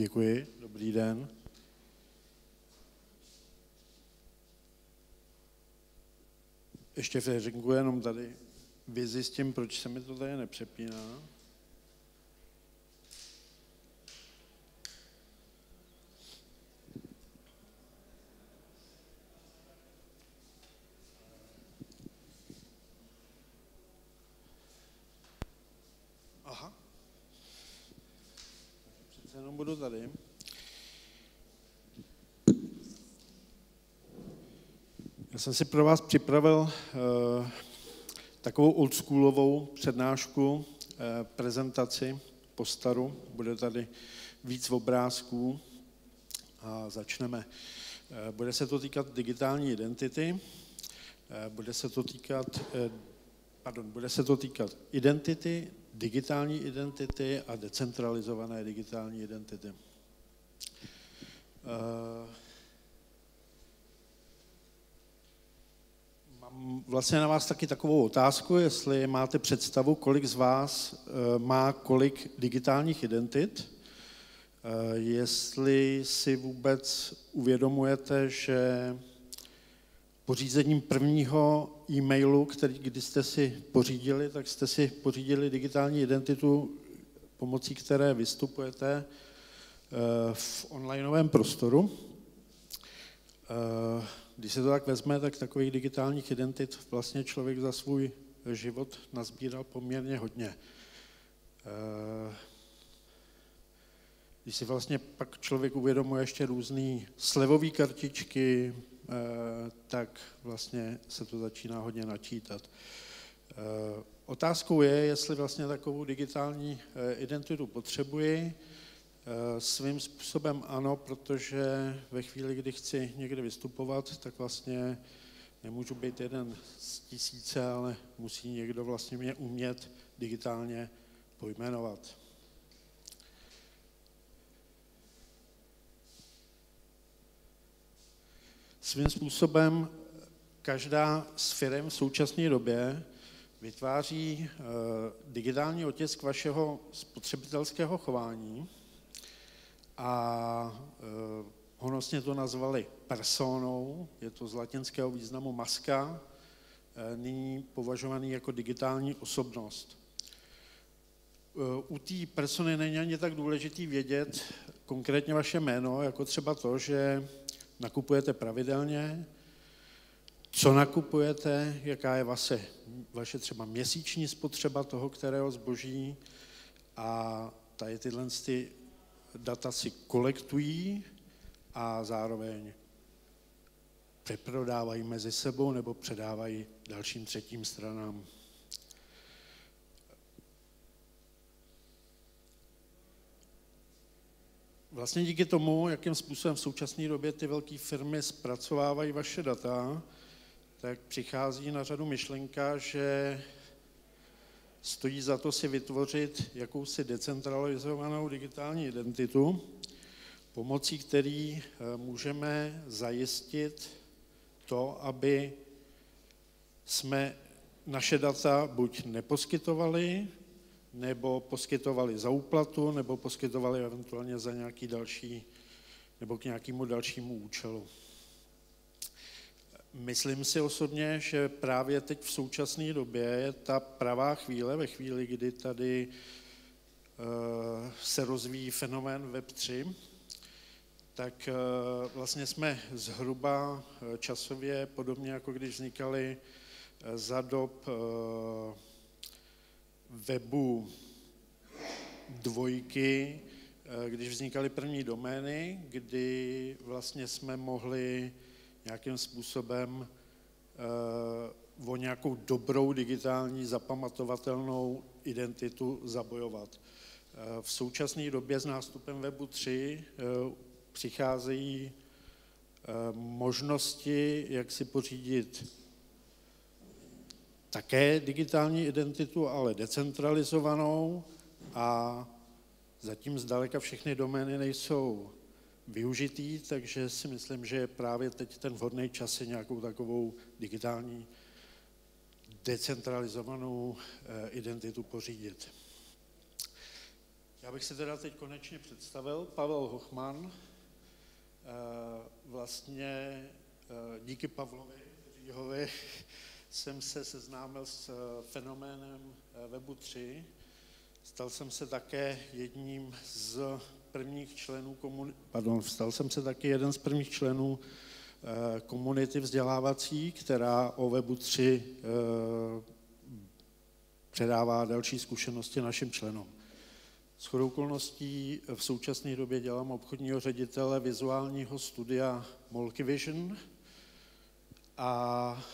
Děkuji, dobrý den. Ještě vteřinku, jenom tady vyzjistím, proč se mi to tady nepřepíná. Aha. Přece jenom budu tady. Já jsem si pro vás připravil uh, takovou oldschoolovou přednášku, uh, prezentaci postaru. Bude tady víc obrázků a začneme. Uh, bude se to týkat digitální identity, bude se to týkat, pardon, bude se to týkat identity, digitální identity a decentralizované digitální identity. Uh, mám vlastně na vás taky takovou otázku, jestli máte představu, kolik z vás uh, má kolik digitálních identit, uh, jestli si vůbec uvědomujete, že pořízením prvního e-mailu, který když jste si pořídili, tak jste si pořídili digitální identitu, pomocí které vystupujete eh, v onlineovém prostoru. Eh, když se to tak vezme, tak takových digitálních identit vlastně člověk za svůj život nazbíral poměrně hodně. Eh, když si vlastně pak člověk uvědomuje ještě různé slevové kartičky, tak vlastně se to začíná hodně načítat. Eh, otázkou je, jestli vlastně takovou digitální eh, identitu potřebuji. Svým způsobem ano, protože ve chvíli, kdy chci někde vystupovat, tak vlastně nemůžu být jeden z tisíce, ale musí někdo vlastně mě umět digitálně pojmenovat. Svým způsobem každá z firm v současné době vytváří eh, digitální otisk vašeho spotřebitelského chování a eh, honosně to nazvali personou, je to z latinského významu maska, eh, nyní považovaný jako digitální osobnost. U té persony není ani tak důležitý vědět konkrétně vaše jméno, jako třeba to, že nakupujete pravidelně, co nakupujete, jaká je vaše, vaše třeba měsíční spotřeba toho, kterého zboží? A tady tyhle ty data si kolektují a zároveň přeprodávají mezi sebou nebo předávají dalším třetím stranám. Vlastně díky tomu, jakým způsobem v současné době ty velké firmy zpracovávají vaše data, tak přichází na řadu myšlenka, že stojí za to si vytvořit jakousi decentralizovanou digitální identitu, pomocí který eh, můžeme zajistit to, aby jsme naše data buď neposkytovali, nebo poskytovali za úplatu, nebo poskytovali eventuálně za nějaký další, nebo k nějakému dalšímu účelu. Myslím si osobně, že právě teď v současné době je ta pravá chvíle, ve chvíli, kdy tady uh, se rozvíjí fenomén Web3, tak uh, vlastně jsme zhruba časově, podobně jako když vznikaly za dob webu dvojky, eh, když vznikaly první domény, kdy vlastně jsme mohli nějakým způsobem eh, o nějakou dobrou digitální zapamatovatelnou identitu zabojovat. Eh, v současné době s nástupem webu 3 přicházejí možnosti, jak si pořídit také digitální identitu, ale decentralizovanou a zatím zdaleka všechny domény nejsou využitý, takže si myslím, že je právě teď ten vhodný čas si nějakou takovou digitální decentralizovanou eh, identitu pořídit. Já bych se teda teď konečně představil. Pavel Hochman. Vlastně díky Pavlovi Říhovi jsem se seznámil s fenoménem Webu 3. Stal jsem se také jedním z prvních členů komunity, pardon, stal jsem se taky jeden z prvních členů komunity vzdělávací, která o Webu 3 předává další zkušenosti našim členům. S chodou okolností v současné době dělám obchodního ředitele vizuálního studia Molkivision a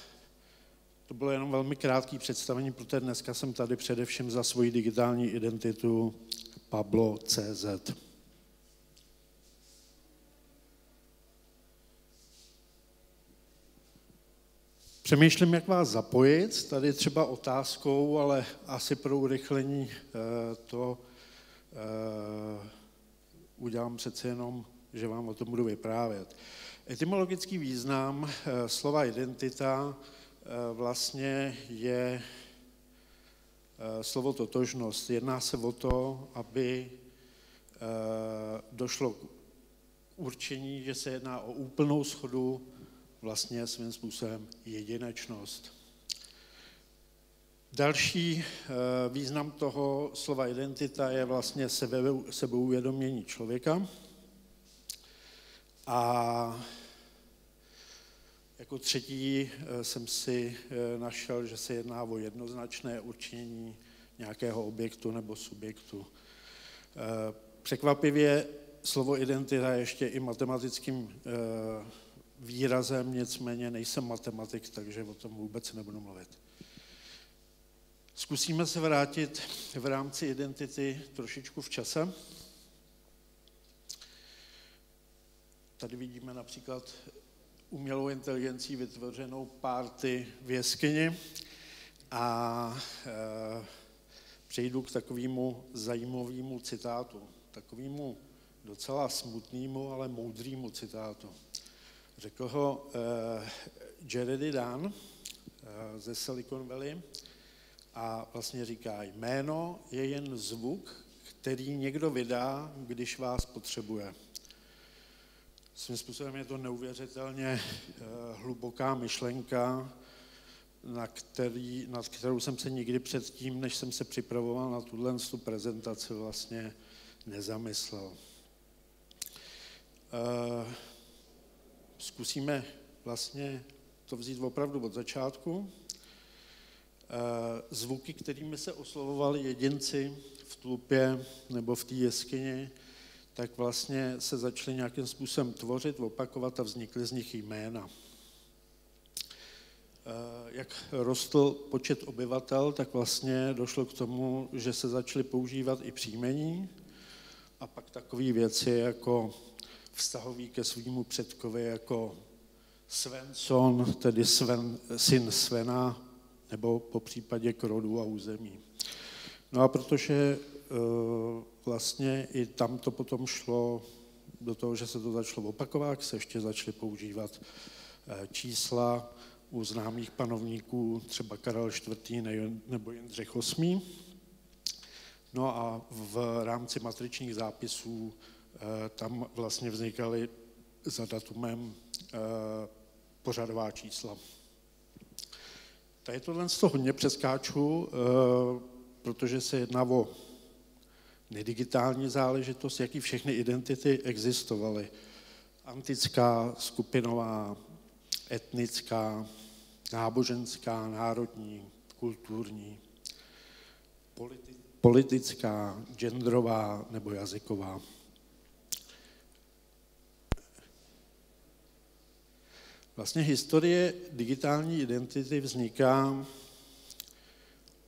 to bylo jenom velmi krátké představení, protože dneska jsem tady především za svoji digitální identitu Pablo.cz. Přemýšlím, jak vás zapojit, tady třeba otázkou, ale asi pro urychlení to udělám přece jenom, že vám o tom budu vyprávět. Etymologický význam slova identita vlastně je slovo totožnost. Jedná se o to, aby došlo k určení, že se jedná o úplnou schodu, vlastně svým způsobem jedinečnost. Další význam toho slova identita je vlastně sebeuvědomění člověka. A jako třetí jsem si našel, že se jedná o jednoznačné určení nějakého objektu nebo subjektu. Překvapivě slovo identita je ještě i matematickým výrazem, nicméně nejsem matematik, takže o tom vůbec nebudu mluvit. Zkusíme se vrátit v rámci identity trošičku v čase. Tady vidíme například umělou inteligencí vytvořenou party v jeskyni a přejdu k takovému zajímavému citátu, takovému docela smutnému, ale moudrému citátu. Řekl ho Jeredy Dan ze Silicon Valley a vlastně říká, jméno je jen zvuk, který někdo vydá, když vás potřebuje. Svým způsobem je to neuvěřitelně hluboká myšlenka, na který, nad kterou jsem se nikdy předtím, než jsem se připravoval na tuhle prezentaci, vlastně nezamyslel. Zkusíme vlastně to vzít opravdu od začátku. Zvuky, kterými se oslovovali jedinci v tlupě nebo v té jeskyni, tak vlastně se začaly nějakým způsobem tvořit, opakovat a vznikly z nich jména. Jak rostl počet obyvatel, tak vlastně došlo k tomu, že se začaly používat i příjmení a pak takové věci jako vztahový ke svýmu předkovi jako Svensson, tedy Sven, syn Svena, nebo po případě k rodu a území. No a protože vlastně i tam to potom šlo do toho, že se to začalo opakovat, se ještě začaly používat čísla u známých panovníků, třeba Karel IV. nebo Jindřich VIII. No a v rámci matričních zápisů tam vlastně vznikaly za datumem pořadová čísla. Tady tohle z toho hodně přeskáču, protože se jedná o nedigitální záležitost, jaký všechny identity existovaly. Antická, skupinová, etnická, náboženská, národní, kulturní, politická, genderová nebo jazyková. Vlastně historie digitální identity vzniká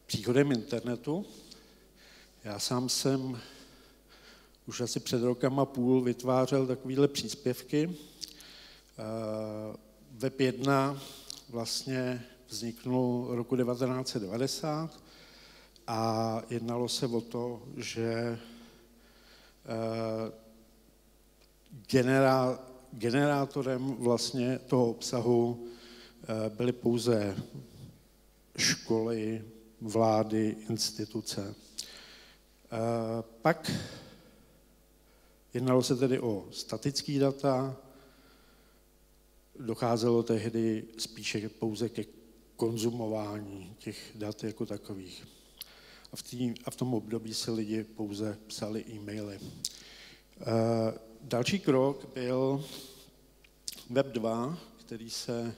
příchodem internetu. Já sám jsem už asi před rokem a půl vytvářel takovéhle příspěvky. Web 1 vlastně vzniknul roku 1990 a jednalo se o to, že generátorem vlastně toho obsahu byly pouze školy, vlády, instituce. Pak jednalo se tedy o statický data, docházelo tehdy spíše pouze ke konzumování těch dat jako takových. A v, tý, a v tom období se lidi pouze psali e-maily. Další krok byl Web 2, který se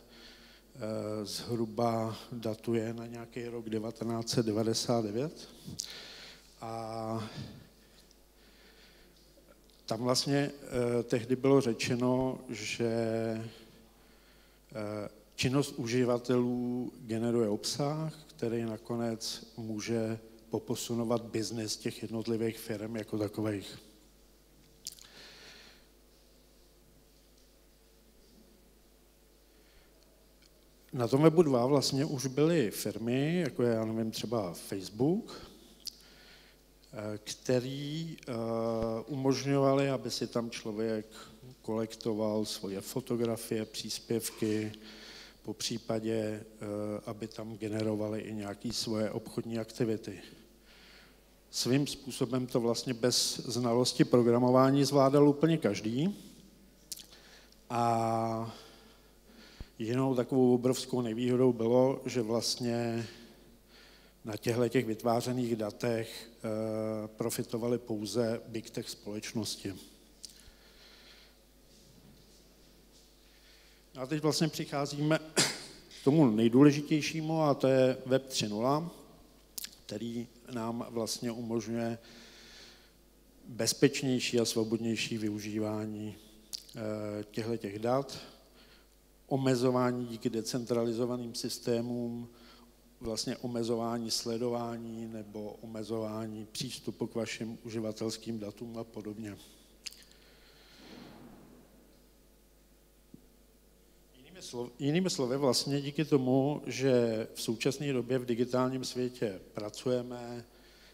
zhruba datuje na nějaký rok 1999. A tam vlastně tehdy bylo řečeno, že činnost uživatelů generuje obsah, který nakonec může poposunovat biznis těch jednotlivých firm jako takových. Na tom webu 2 vlastně už byly firmy, jako je, já nevím, třeba Facebook, který umožňovali, aby si tam člověk kolektoval svoje fotografie, příspěvky, po případě, aby tam generovali i nějaké svoje obchodní aktivity. Svým způsobem to vlastně bez znalosti programování zvládal úplně každý. A jinou takovou obrovskou nevýhodou bylo, že vlastně na těchto těch vytvářených datech profitovaly pouze big tech společnosti. A teď vlastně přicházíme k tomu nejdůležitějšímu, a to je Web 3.0, který nám vlastně umožňuje bezpečnější a svobodnější využívání těchto těch dat, omezování díky decentralizovaným systémům, vlastně omezování sledování nebo omezování přístupu k vašim uživatelským datům a podobně. Jinými slovy, vlastně díky tomu, že v současné době v digitálním světě pracujeme,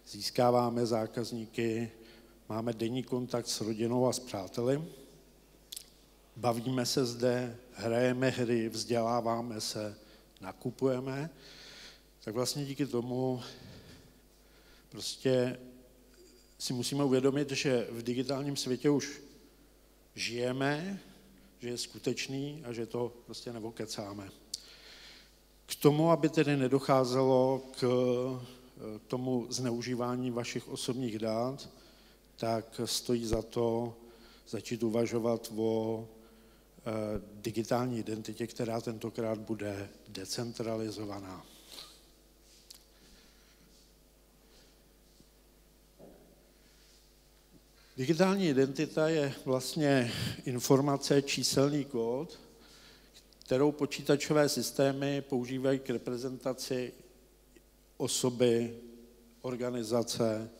získáváme zákazníky, máme denní kontakt s rodinou a s přáteli, bavíme se zde, hrajeme hry, vzděláváme se, nakupujeme, tak vlastně díky tomu prostě si musíme uvědomit, že v digitálním světě už žijeme, že je skutečný a že to prostě neokecáme. K tomu, aby tedy nedocházelo k tomu zneužívání vašich osobních dat, tak stojí za to začít uvažovat o digitální identitě, která tentokrát bude decentralizovaná. Digitální identita je vlastně informace, číselný kód, kterou počítačové systémy používají k reprezentaci osoby, organizace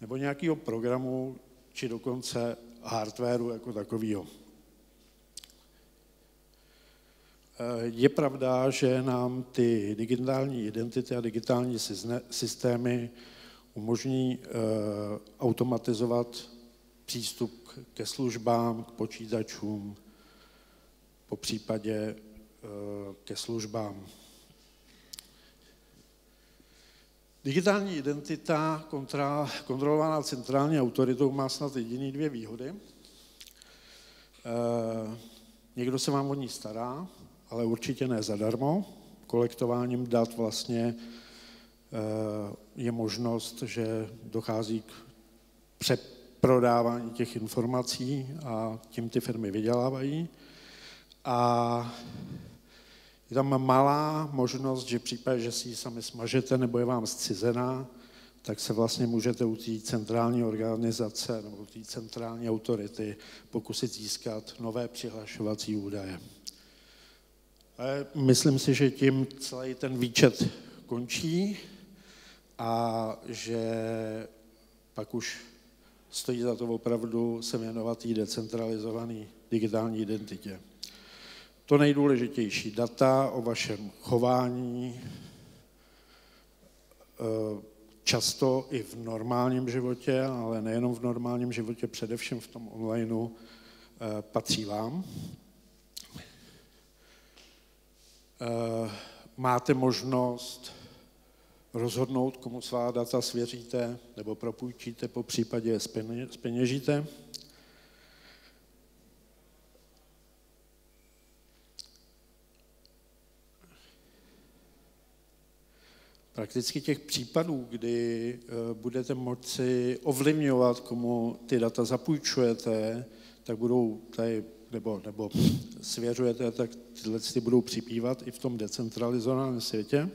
nebo nějakého programu, či dokonce hardwaru jako takového. Je pravda, že nám ty digitální identity a digitální systémy umožní automatizovat přístup ke službám, k počítačům, po případě ke službám. Digitální identita kontrolovaná centrální autoritou má snad jediné dvě výhody. Někdo se vám o ní stará, ale určitě ne zadarmo. Kolektováním dat vlastně je možnost, že dochází k přeprodávání těch informací a tím ty firmy vydělávají. A je tam malá možnost, že v případě, že si ji sami smažete nebo je vám zcizená, tak se vlastně můžete u té centrální organizace nebo u té centrální autority pokusit získat nové přihlašovací údaje. Myslím si, že tím celý ten výčet končí a že pak už stojí za to opravdu se věnovat té decentralizované digitální identitě. To nejdůležitější, data o vašem chování, často i v normálním životě, ale nejenom v normálním životě, především v tom onlineu, patří vám. Máte možnost rozhodnout, komu svá data svěříte nebo propůjčíte, po případě speněžíte. Prakticky těch případů, kdy eh, budete moci ovlivňovat, komu ty data zapůjčujete, tak budou tady, nebo, nebo svěřujete, tak tyhle ty budou připívat i v tom decentralizovaném světě.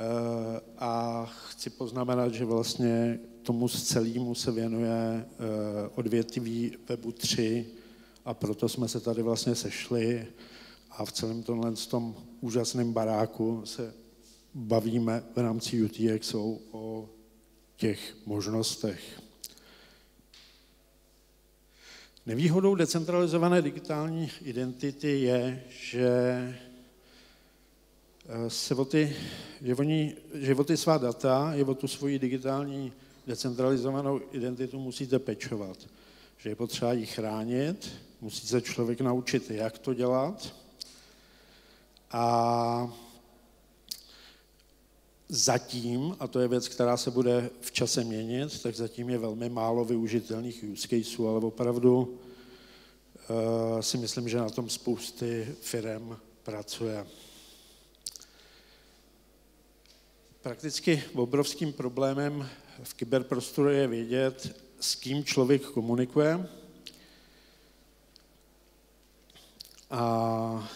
Eh, a chci poznamenat, že vlastně tomu celému se věnuje eh, odvětví webu 3 a proto jsme se tady vlastně sešli a v celém tomhle tom úžasném baráku se bavíme v rámci UTXO o těch možnostech. Nevýhodou decentralizované digitální identity je, že se o ty, že, oni, že o ty svá data, je o tu svoji digitální decentralizovanou identitu musíte pečovat. Že je potřeba ji chránit, musí se člověk naučit, jak to dělat. A zatím, a to je věc, která se bude v čase měnit, tak zatím je velmi málo využitelných use caseů, ale opravdu uh, si myslím, že na tom spousty firm pracuje. Prakticky obrovským problémem v kyberprostoru je vědět, s kým člověk komunikuje. A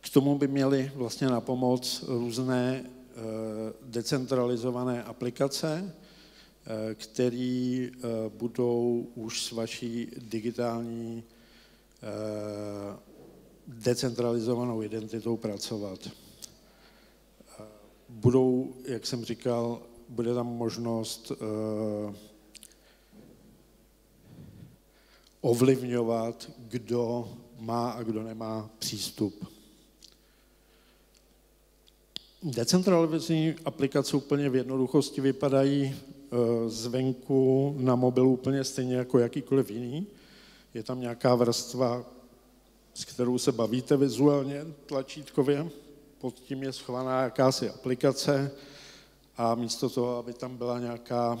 K tomu by měly vlastně na pomoc různé eh, decentralizované aplikace, eh, které eh, budou už s vaší digitální decentralizovanou identitou pracovat. Budou, jak jsem říkal, bude tam možnost ovlivňovat, kdo má a kdo nemá přístup. Decentralizované aplikace úplně v jednoduchosti vypadají eh, zvenku na mobilu úplně stejně jako jakýkoliv jiný. Je tam nějaká vrstva, s kterou se bavíte vizuálně, tlačítkově, pod tím je schovaná jakási aplikace a místo toho, aby tam byla nějaká,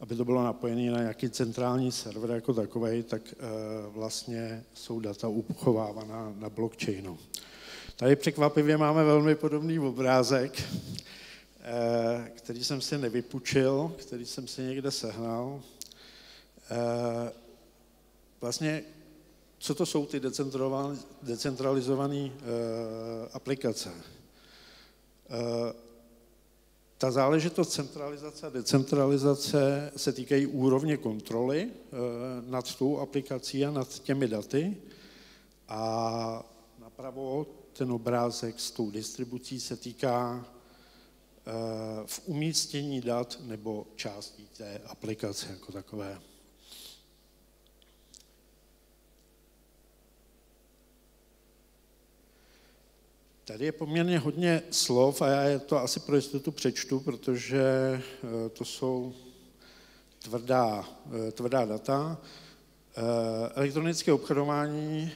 aby to bylo napojené na nějaký centrální server jako takový, tak eh, vlastně jsou data uchovávaná na blockchainu. Tady překvapivě máme velmi podobný obrázek, eh, který jsem si nevypučil, který jsem si někde sehnal. Eh, vlastně, co to jsou ty decentralizované eh, aplikace? Ta záležitost centralizace a decentralizace se týkají úrovně kontroly nad tou aplikací a nad těmi daty. A napravo ten obrázek s tou distribucí se týká eh, v umístění dat nebo částí té aplikace jako takové. Tady je poměrně hodně slov a já je to asi pro jistotu přečtu, protože eh, to jsou tvrdá, eh, tvrdá data. Eh, elektronické obchodování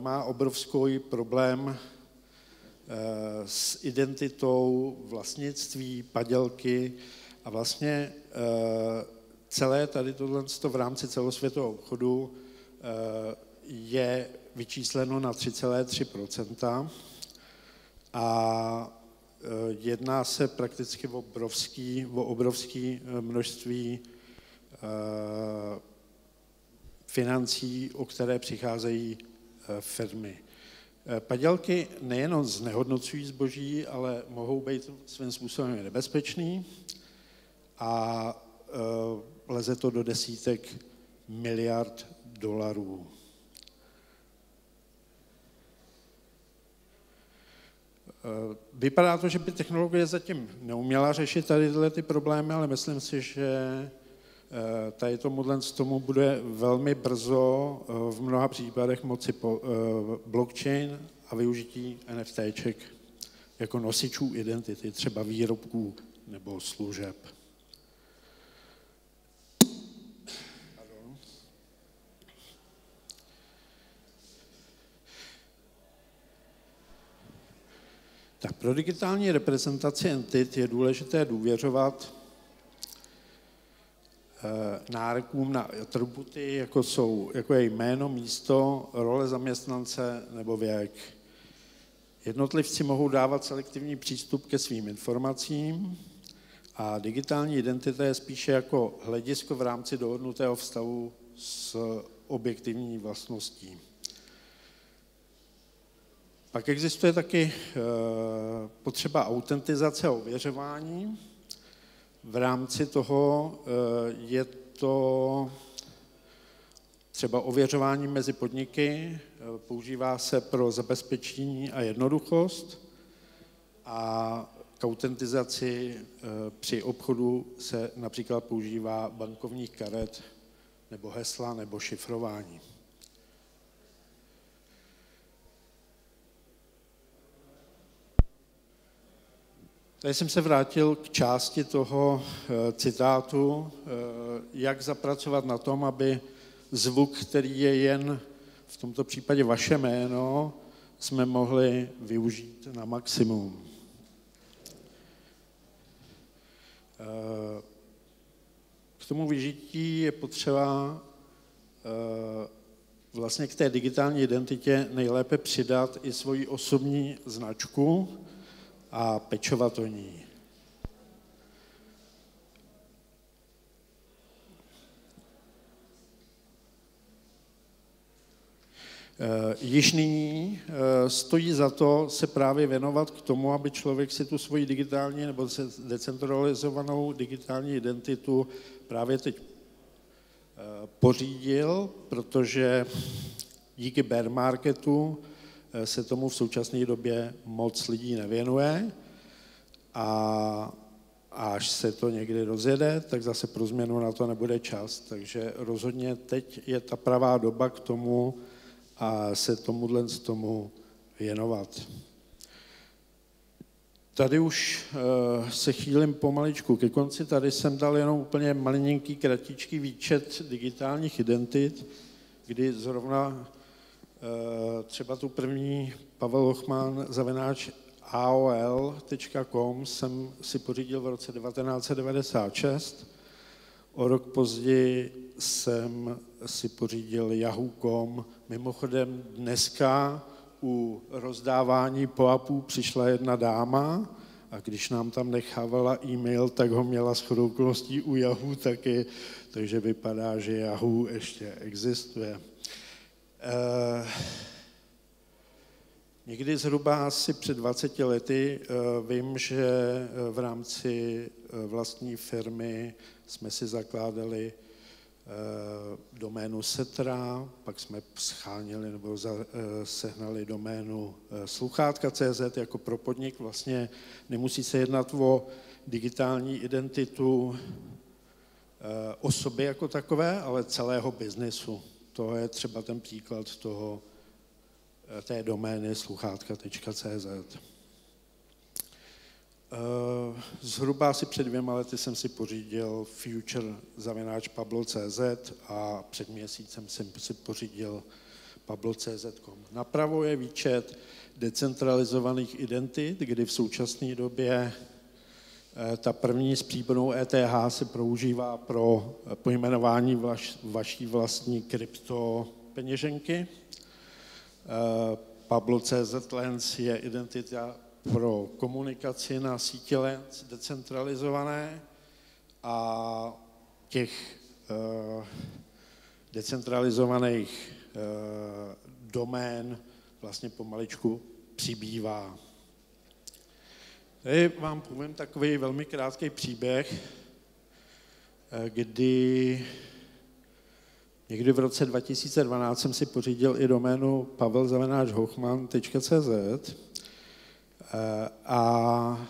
má obrovský problém s identitou vlastnictví, padělky a vlastně celé tady tohle v rámci celosvětového obchodu je vyčísleno na 3,3 a jedná se prakticky o obrovský, o obrovský množství financí, o které přicházejí eh, firmy. Eh, padělky nejenom znehodnocují zboží, ale mohou být svým způsobem nebezpečný a eh, leze to do desítek miliard dolarů. Vypadá to, že by technologie zatím neuměla řešit tady tyhle ty problémy, ale myslím si, že Eh, tady tomuhle tomu bude velmi brzo eh, v mnoha případech moci po, eh, blockchain a využití NFTček jako nosičů identity, třeba výrobků nebo služeb. Tak pro digitální reprezentaci entit je důležité důvěřovat eh, nárokům na atributy, jako, jsou, jako je jméno, místo, role zaměstnance nebo věk. Jednotlivci mohou dávat selektivní přístup ke svým informacím a digitální identita je spíše jako hledisko v rámci dohodnutého vztahu s objektivní vlastností. Pak existuje taky eh, potřeba autentizace a ověřování. V rámci toho eh, je to třeba ověřování mezi podniky, eh, používá se pro zabezpečení a jednoduchost a k autentizaci při obchodu se například používá bankovních karet nebo hesla nebo šifrování. Tady jsem se vrátil k části toho eh, citátu, eh, jak zapracovat na tom, aby zvuk, který je jen v tomto případě vaše jméno, jsme mohli využít na maximum. Eh, k tomu vyžití je potřeba vlastně k té digitální identitě nejlépe přidat i svoji osobní značku, a pečovat o ní. Eh, již nyní eh, stojí za to se právě věnovat k tomu, aby člověk si tu svoji digitální nebo decentralizovanou digitální identitu právě teď eh, pořídil, protože díky bear marketu se tomu v současné době moc lidí nevěnuje a až se to někdy rozjede, tak zase pro změnu na to nebude čas. Takže rozhodně teď je ta pravá doba k tomu a se tomuhle tomu věnovat. Tady už uh, se chýlím pomaličku ke konci. Tady jsem dal jenom úplně malinký, kratičký výčet digitálních identit, kdy zrovna Eh, třeba tu první Pavel Lochman zavináč aol.com jsem si pořídil v roce 1996. O rok později jsem si pořídil Yahoo.com. Mimochodem dneska u rozdávání poapů přišla jedna dáma a když nám tam nechávala e-mail, tak ho měla s u Yahoo taky, takže vypadá, že Yahoo ještě existuje. Eh, někdy zhruba asi před 20 lety eh, vím, že eh, v rámci vlastní firmy jsme si zakládali doménu Setra, pak jsme schánili nebo sehnali doménu sluchátka.cz jako pro podnik. Vlastně nemusí se jednat o digitální identitu osoby jako takové, ale celého biznesu. To je třeba ten příklad toho, eh, té domény sluchátka.cz. Eh, zhruba asi před dvěma lety jsem si pořídil Future zavináč Pablo.cz a před měsícem jsem si pořídil Pablo.cz.com. Napravo je výčet decentralizovaných identit, kdy v současné době ta první s případnou ETH se používá pro eh, pojmenování vaš, vaší vlastní kryptopeněženky. Eh, Pablo CZ Lens je identita pro komunikaci na síti Lens decentralizované a těch decentralizovaných domén vlastně pomaličku přibývá. Tady vám povím takový velmi krátký příběh, eh, kdy někdy v roce 2012 jsem si pořídil i doménu pavelzavenáčhochman.cz eh, a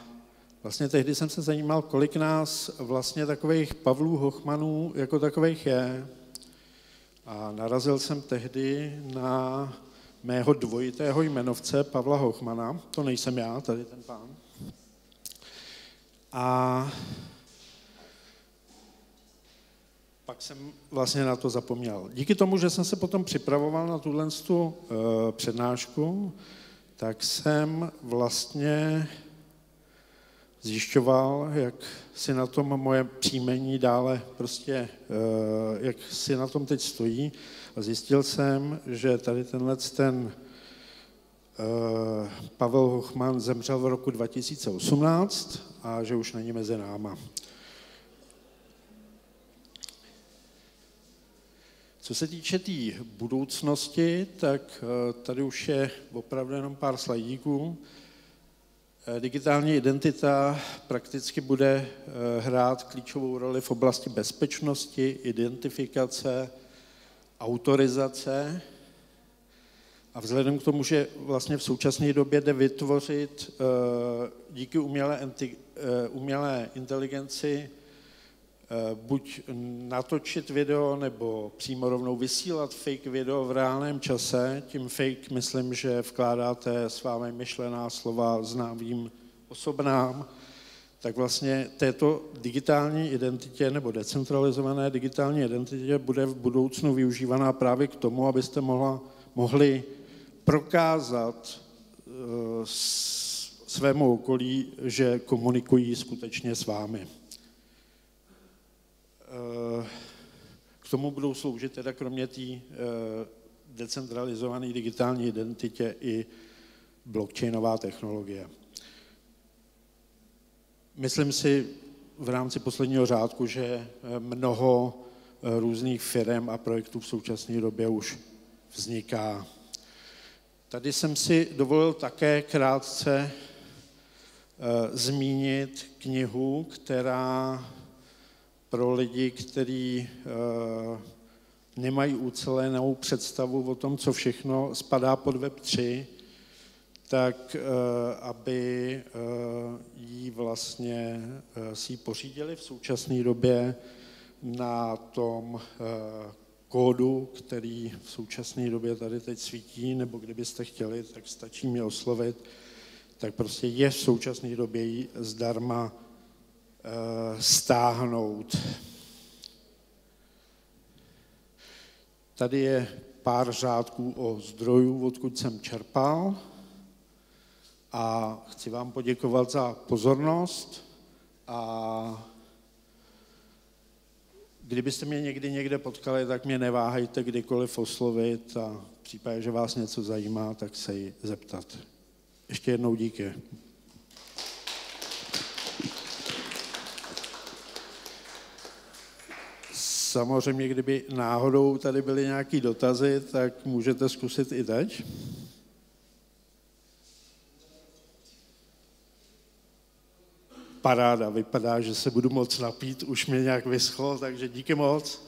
vlastně tehdy jsem se zajímal, kolik nás vlastně takových Pavlů Hochmanů jako takových je. A narazil jsem tehdy na mého dvojitého jmenovce Pavla Hochmana, to nejsem já, tady ten pán, a pak jsem vlastně na to zapomněl. Díky tomu, že jsem se potom připravoval na tuhle tu, uh, přednášku, tak jsem vlastně zjišťoval, jak si na tom moje příjmení dále prostě, eh, jak si na tom teď stojí a zjistil jsem, že tady tenhle ten eh, Pavel Hochman zemřel v roku 2018 a že už není mezi náma. Co se týče té tý budoucnosti, tak eh, tady už je opravdu jenom pár slajdíků. Eh, digitální identita prakticky bude eh, hrát klíčovou roli v oblasti bezpečnosti, identifikace, autorizace. A vzhledem k tomu, že vlastně v současné době jde vytvořit díky umělé, umělé inteligenci Eh, buď natočit video, nebo přímo rovnou vysílat fake video v reálném čase. Tím fake myslím, že vkládáte s vámi myšlená slova známým osobnám, tak vlastně této digitální identitě nebo decentralizované digitální identitě bude v budoucnu využívaná právě k tomu, abyste mohla, mohli prokázat uh, svému okolí, že komunikují skutečně s vámi. K tomu budou sloužit teda kromě té eh, decentralizované digitální identitě i blockchainová technologie. Myslím si v rámci posledního řádku, že eh, mnoho eh, různých firm a projektů v současné době už vzniká. Tady jsem si dovolil také krátce zmínit knihu, která pro lidi, kteří uh, nemají ucelenou představu o tom, co všechno spadá pod Web 3, tak uh, aby ji vlastně si ji pořídili v současné době na tom kódu, který v současné době tady teď svítí, nebo kdybyste chtěli, tak stačí mě oslovit, tak prostě je v současné době zdarma Eh, stáhnout. Tady je pár řádků o zdrojů, odkud jsem čerpal. A chci vám poděkovat za pozornost a kdybyste mě někdy někde potkali, tak mě neváhejte kdykoliv oslovit a v případě, že vás něco zajímá, tak se jí zeptat. Ještě jednou díky. Samozřejmě, kdyby náhodou tady byly nějaké dotazy, tak můžete zkusit i teď. Paráda, vypadá, že se budu moc napít, už mě nějak vyschlo, takže díky moc.